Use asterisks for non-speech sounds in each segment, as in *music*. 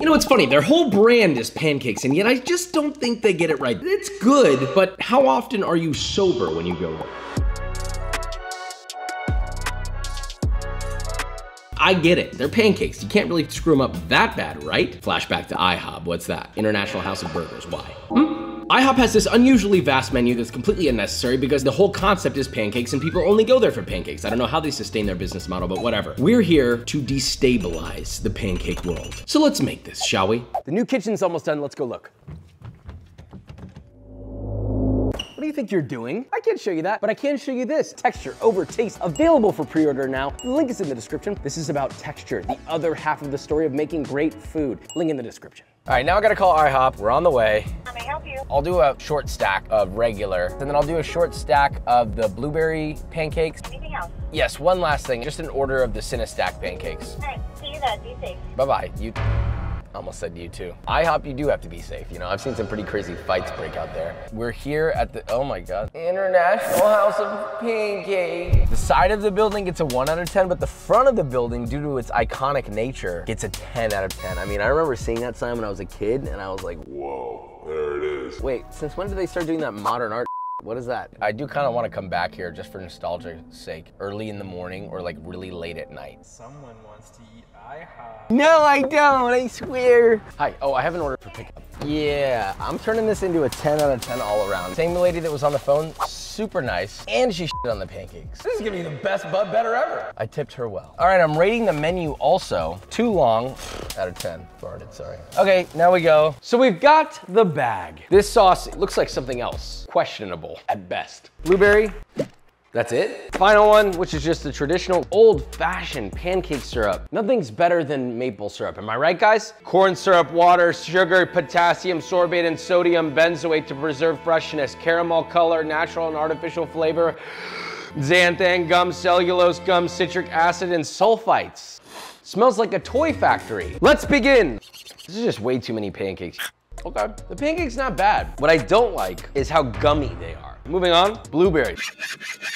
You know, it's funny, their whole brand is pancakes, and yet I just don't think they get it right. It's good, but how often are you sober when you go there? I get it. They're pancakes. You can't really screw them up that bad, right? Flashback to IHOB. What's that? International House of Burgers. Why? Hmm? IHOP has this unusually vast menu that's completely unnecessary because the whole concept is pancakes and people only go there for pancakes. I don't know how they sustain their business model, but whatever. We're here to destabilize the pancake world. So let's make this, shall we? The new kitchen's almost done. Let's go look. What do you think you're doing? I can't show you that, but I can show you this. Texture over taste, available for pre-order now. Link is in the description. This is about texture, the other half of the story of making great food. Link in the description. All right, now I gotta call IHOP. We're on the way. How may I help you? I'll do a short stack of regular, and then I'll do a short stack of the blueberry pancakes. Anything else? Yes, one last thing, just an order of the Cinn-A-Stack pancakes. All right, see you then. Be safe. Bye-bye. You almost said to you too. IHOP, you do have to be safe. You know, I've seen some pretty crazy fights break out there. We're here at the, oh my God, International House of Pancake. The side of the building gets a one out of 10, but the front of the building, due to its iconic nature, gets a 10 out of 10. I mean, I remember seeing that sign when I was a kid and I was like, whoa, there it is. Wait, since when did they start doing that modern art what is that? I do kind of want to come back here just for nostalgia's sake, early in the morning or like really late at night. Someone wants to eat IHOP. No, I don't, I swear. Hi, oh, I have an order for pickup. Yeah, I'm turning this into a 10 out of 10 all around. Same lady that was on the phone, super nice, and she shit on the pancakes. This is gonna be the best But Better ever. I tipped her well. All right, I'm rating the menu also. Too long, out of 10. Farted, sorry. Okay, now we go. So we've got the bag. This sauce looks like something else. Questionable at best. Blueberry, that's it? Final one, which is just the traditional old-fashioned pancake syrup. Nothing's better than maple syrup, am I right, guys? Corn syrup, water, sugar, potassium, sorbate, and sodium benzoate to preserve freshness, caramel color, natural and artificial flavor, xanthan gum, cellulose gum, citric acid, and sulfites. Smells like a toy factory. Let's begin. This is just way too many pancakes. Okay, the pancake's not bad. What I don't like is how gummy they are. Moving on, blueberry.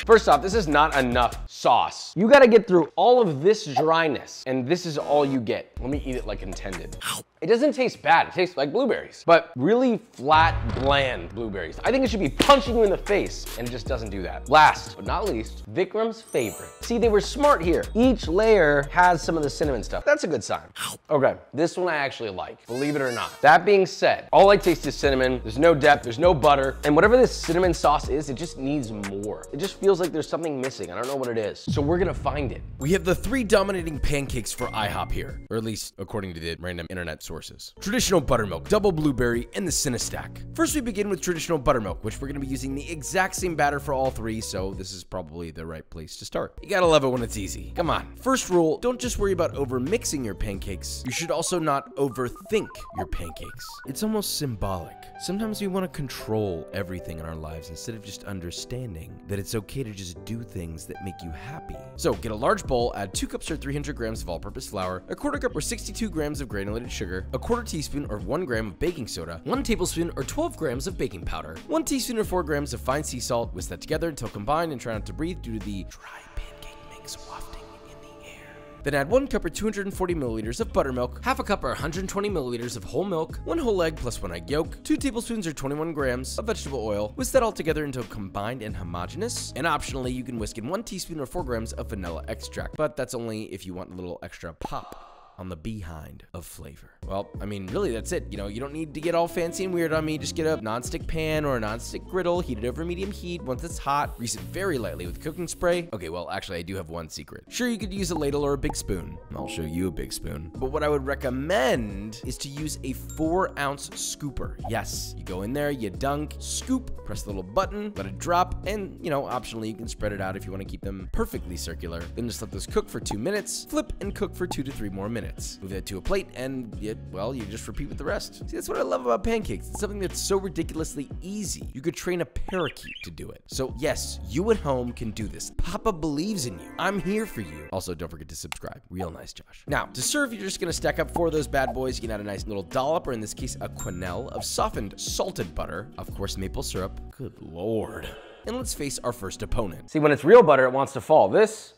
First off, this is not enough sauce. You gotta get through all of this dryness, and this is all you get. Let me eat it like intended. It doesn't taste bad, it tastes like blueberries, but really flat, bland blueberries. I think it should be punching you in the face, and it just doesn't do that. Last but not least, Vikram's favorite. See, they were smart here. Each layer has some of the cinnamon stuff. That's a good sign. Okay, this one I actually like, believe it or not. That being said, all I taste is cinnamon. There's no depth, there's no butter, and whatever this cinnamon sauce is, it just needs more. It just feels like there's something missing. I don't know what it is. So we're gonna find it. We have the three dominating pancakes for IHOP here, or at least according to the random internet sources. Traditional buttermilk, double blueberry, and the Cinn-A-Stack. First we begin with traditional buttermilk, which we're gonna be using the exact same batter for all three, so this is probably the right place to start. You gotta love it when it's easy. Come on. First rule, don't just worry about over mixing your pancakes. You should also not overthink your pancakes. It's almost symbolic. Sometimes we wanna control everything in our lives instead of just understanding that it's okay to just do things that make you happy. So get a large bowl, add 2 cups or 300 grams of all-purpose flour, a quarter cup or 62 grams of granulated sugar, a quarter teaspoon or 1 gram of baking soda, 1 tablespoon or 12 grams of baking powder, 1 teaspoon or 4 grams of fine sea salt, whisk that together until combined and try not to breathe due to the dry pancake mix wafting in the air. Then add 1 cup or 240 milliliters of buttermilk, half a cup or 120 milliliters of whole milk, 1 whole egg plus 1 egg yolk, 2 tablespoons or 21 grams of vegetable oil. Whisk that all together until combined and homogeneous. And optionally, you can whisk in 1 teaspoon or 4 grams of vanilla extract, but that's only if you want a little extra pop on the behind of flavor. Well, I mean, really, that's it. You know, you don't need to get all fancy and weird on me. Just get a non-stick pan or a non-stick griddle, heat it over medium heat. Once it's hot, grease it very lightly with cooking spray. Okay, well, actually, I do have one secret. Sure, you could use a ladle or a big spoon. I'll show you a big spoon. But what I would recommend is to use a four ounce scooper. Yes, you go in there, you dunk, scoop, press the little button, let it drop, and, you know, optionally, you can spread it out if you want to keep them perfectly circular. Then just let this cook for two minutes, flip, and cook for two to three more minutes. Move that to a plate, and, it, well, you just repeat with the rest. See, that's what I love about pancakes. It's something that's so ridiculously easy. You could train a parakeet to do it. So yes, you at home can do this. Papa believes in you. I'm here for you. Also, don't forget to subscribe. Real nice, Josh. Now, to serve, you're just gonna stack up four of those bad boys. You can add a nice little dollop, or in this case, a quenelle of softened salted butter. Of course, maple syrup. Good lord. And let's face our first opponent. See, when it's real butter, it wants to fall. This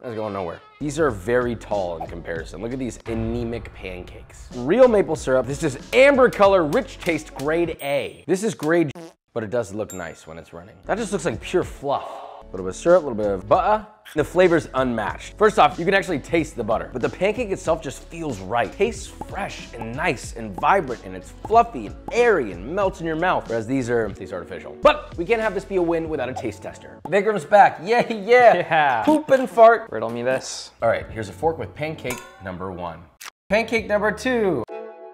That's going nowhere. These are very tall in comparison. Look at these anemic pancakes. Real maple syrup. This is amber color, rich taste, grade A. This is grade, but it does look nice when it's running. That just looks like pure fluff. A little bit of syrup, a little bit of butter. The flavor's unmatched. First off, you can actually taste the butter, but the pancake itself just feels right. Tastes fresh and nice and vibrant and it's fluffy and airy and melts in your mouth, whereas these are, taste artificial. But we can't have this be a win without a taste tester. Vikram's back, *laughs* yeah, yeah. Yeah. Poop and fart. Riddle me this. All right, here's a fork with pancake number one. Pancake number two.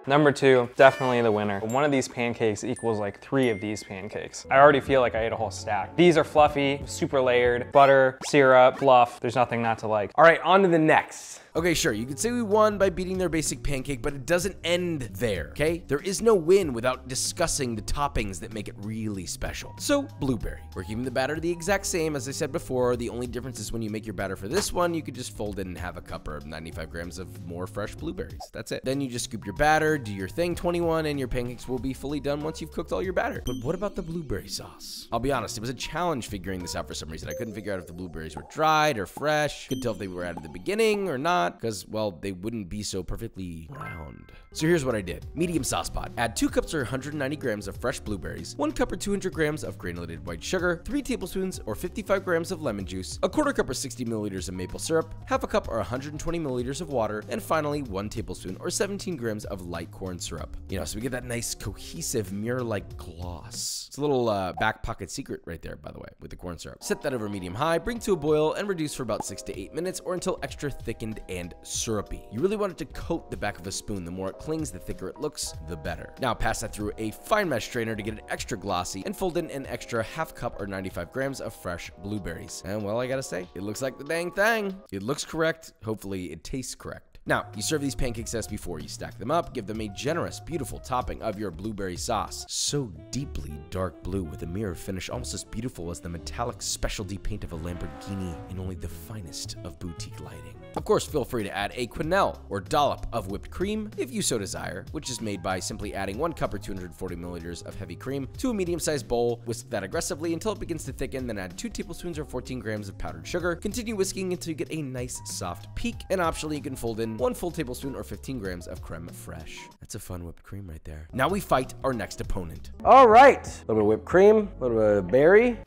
Number two, definitely the winner. One of these pancakes equals like three of these pancakes. I already feel like I ate a whole stack. These are fluffy, super layered, butter, syrup, fluff. There's nothing not to like. All right, on to the next. Okay, sure, you could say we won by beating their basic pancake, but it doesn't end there, okay? There is no win without discussing the toppings that make it really special. So, blueberry. We're keeping the batter the exact same as I said before. The only difference is when you make your batter for this one, you could just fold it and have a cup or 95 grams of more fresh blueberries. That's it. Then you just scoop your batter, do your thing 21, and your pancakes will be fully done once you've cooked all your batter. But what about the blueberry sauce? I'll be honest, it was a challenge figuring this out for some reason. I couldn't figure out if the blueberries were dried or fresh. Couldn't tell if they were out at the beginning or not, because, well, they wouldn't be so perfectly round. So here's what I did. Medium sauce pot. Add 2 cups or 190 grams of fresh blueberries, 1 cup or 200 grams of granulated white sugar, 3 tablespoons or 55 grams of lemon juice, a quarter cup or 60 milliliters of maple syrup, half a cup or 120 milliliters of water, and finally 1 tablespoon or 17 grams of light corn syrup. You know, so we get that nice cohesive mirror-like gloss. It's a little uh, back pocket secret right there, by the way, with the corn syrup. Set that over medium-high, bring to a boil, and reduce for about 6 to 8 minutes or until extra thickened and syrupy. You really want it to coat the back of a spoon. The more it clings, the thicker it looks, the better. Now pass that through a fine mesh strainer to get it extra glossy and fold in an extra half cup or 95 grams of fresh blueberries. And well, I gotta say, it looks like the dang thing. It looks correct. Hopefully it tastes correct. Now, you serve these pancakes as before. You stack them up, give them a generous, beautiful topping of your blueberry sauce. So deeply dark blue with a mirror finish almost as beautiful as the metallic specialty paint of a Lamborghini in only the finest of boutique lighting. Of course, feel free to add a quenelle or dollop of whipped cream if you so desire, which is made by simply adding one cup or 240 milliliters of heavy cream to a medium-sized bowl. Whisk that aggressively until it begins to thicken, then add two tablespoons or 14 grams of powdered sugar. Continue whisking until you get a nice soft peak, and optionally you can fold in Mm. one full tablespoon or 15 grams of creme fraiche. That's a fun whipped cream right there. Now we fight our next opponent. All right, a little bit of whipped cream, a little bit of berry.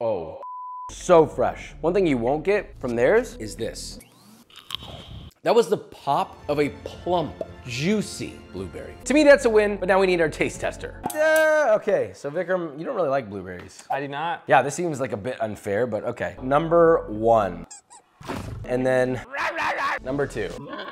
Oh, so fresh. One thing you won't get from theirs is this. That was the pop of a plump, juicy blueberry. To me, that's a win, but now we need our taste tester. Yeah, okay, so Vikram, you don't really like blueberries. I do not. Yeah, this seems like a bit unfair, but okay. Number one. And then number two.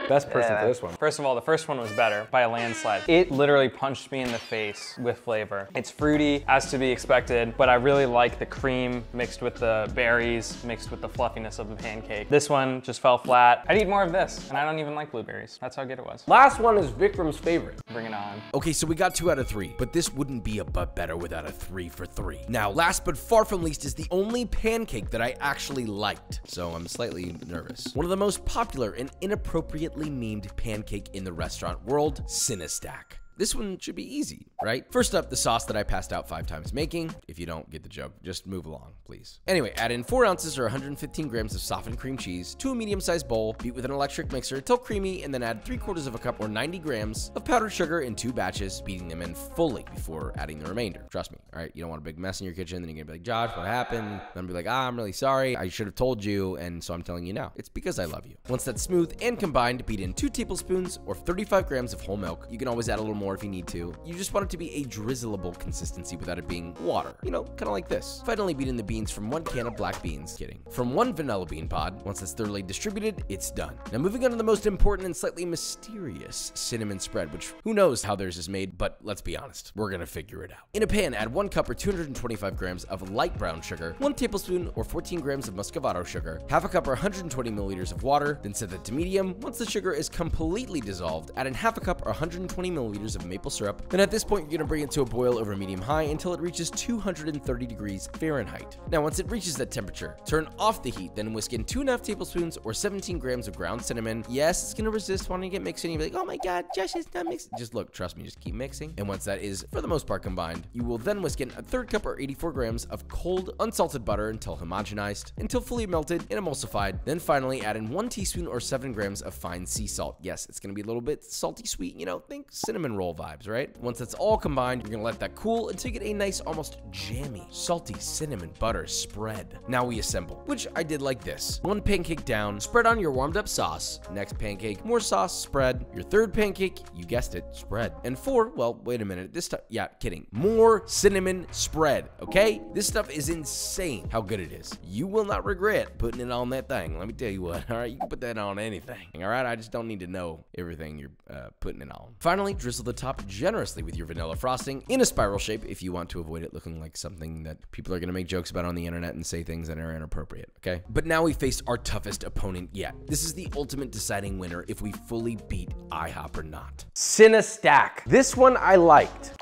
Best person for this one. First of all, the first one was better by a landslide. It literally punched me in the face with flavor. It's fruity, as to be expected, but I really like the cream mixed with the berries, mixed with the fluffiness of the pancake. This one just fell flat. I'd eat more of this, and I don't even like blueberries. That's how good it was. Last one is Vikram's favorite. Bring it on. Okay, so we got two out of three, but this wouldn't be a but better without a three for three. Now, last but far from least is the only pancake that I actually liked, so I'm slightly nervous. One of the most popular and inappropriately memed pancake in the restaurant world, Cinn-A-Stack. This one should be easy, right? First up, the sauce that I passed out five times making. If you don't get the joke, just move along, please. Anyway, add in four ounces or 115 grams of softened cream cheese to a medium-sized bowl, beat with an electric mixer until creamy, and then add three quarters of a cup or 90 grams of powdered sugar in two batches, beating them in fully before adding the remainder. Trust me, all right? You don't want a big mess in your kitchen, then you're gonna be like, Josh, what happened? Then be like, ah, I'm really sorry. I should have told you, and so I'm telling you now. It's because I love you. Once that's smooth and combined, beat in two tablespoons or 35 grams of whole milk. You can always add a little more if you need to. You just want it to be a drizzleable consistency without it being water. You know, kind of like this. Finally, beating the beans from one can of black beans. Kidding. From one vanilla bean pod. Once it's thoroughly distributed, it's done. Now moving on to the most important and slightly mysterious cinnamon spread, which who knows how theirs is made, but let's be honest, we're gonna figure it out. In a pan, add one cup or 225 grams of light brown sugar, one tablespoon or 14 grams of muscovado sugar, half a cup or 120 milliliters of water, then set that to medium. Once the sugar is completely dissolved, add in half a cup or 120 milliliters milliliters of maple syrup. Then at this point, you're gonna bring it to a boil over medium high until it reaches 230 degrees Fahrenheit. Now, once it reaches that temperature, turn off the heat, then whisk in two and a half tablespoons or 17 grams of ground cinnamon. Yes, it's gonna resist wanting to get mixed in. You'll be like, oh my god, Josh is not mixed. Just look, trust me, just keep mixing. And once that is, for the most part, combined, you will then whisk in a third cup or 84 grams of cold, unsalted butter until homogenized, until fully melted and emulsified. Then finally add in one teaspoon or seven grams of fine sea salt. Yes, it's gonna be a little bit salty sweet, you know, think cinnamon roll vibes, right? Once that's all combined, you're gonna let that cool until you get a nice, almost jammy, salty cinnamon butter spread. Now we assemble, which I did like this. One pancake down, spread on your warmed up sauce. Next pancake, more sauce, spread. Your third pancake, you guessed it, spread. And four, well, wait a minute, this time, yeah, kidding. More cinnamon spread, okay? This stuff is insane how good it is. You will not regret putting it on that thing. Let me tell you what, *laughs* all right? You can put that on anything, all right? I just don't need to know everything you're uh, putting it on. Finally, drizzle the top generously with your vanilla frosting in a spiral shape if you want to avoid it looking like something that people are going to make jokes about on the internet and say things that are inappropriate, okay? But now we face our toughest opponent yet. This is the ultimate deciding winner if we fully beat IHOP or not. Cinn-A-Stack. This one I liked.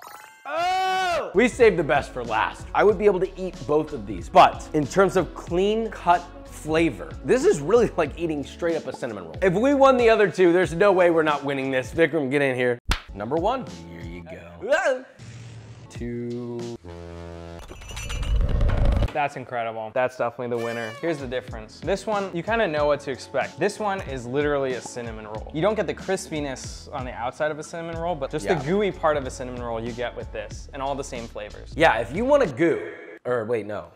Oh! We saved the best for last. I would be able to eat both of these, but in terms of clean cut flavor. This is really like eating straight up a cinnamon roll. If we won the other two, there's no way we're not winning this. Vikram, get in here. Number one. Here you go. Ah! Two. That's incredible. That's definitely the winner. Here's the difference. This one, you kind of know what to expect. This one is literally a cinnamon roll. You don't get the crispiness on the outside of a cinnamon roll, but just Yeah. the gooey part of a cinnamon roll you get with this and all the same flavors. Yeah, if you want a goo, or wait, no.